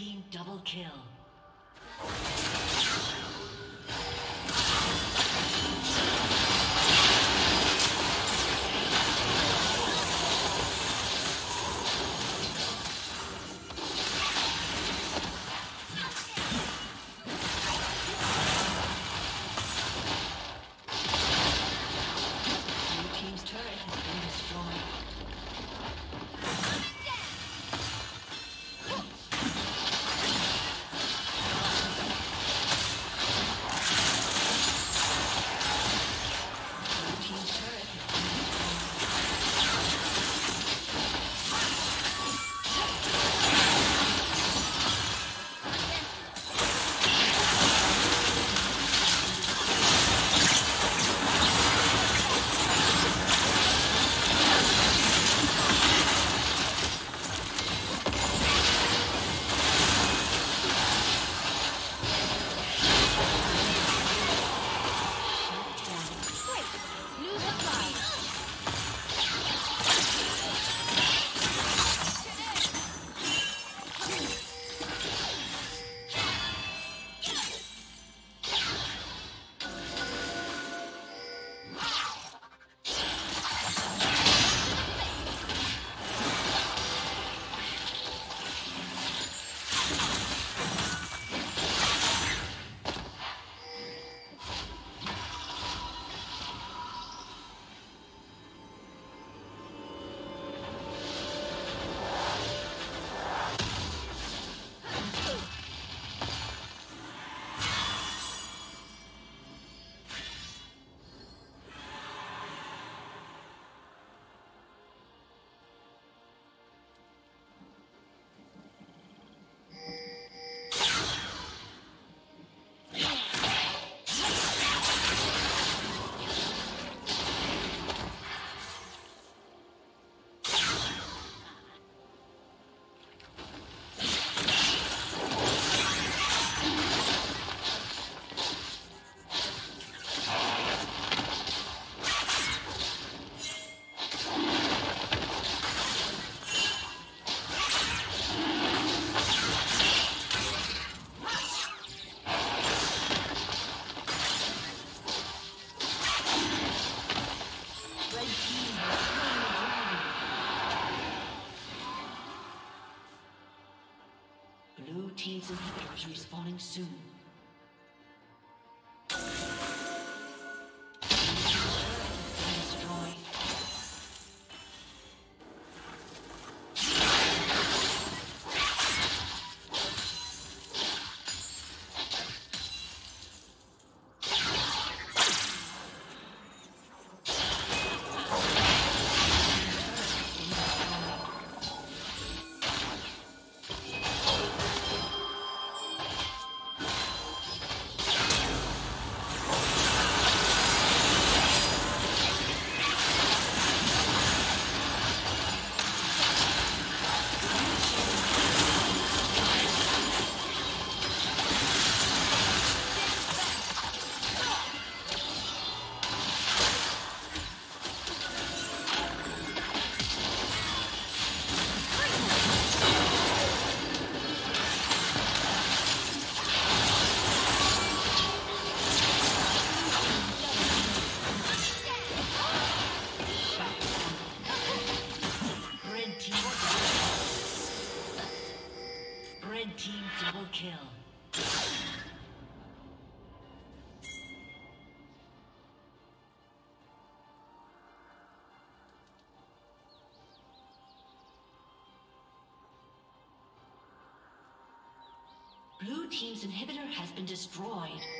Team double kill. Respawning soon. Been destroyed.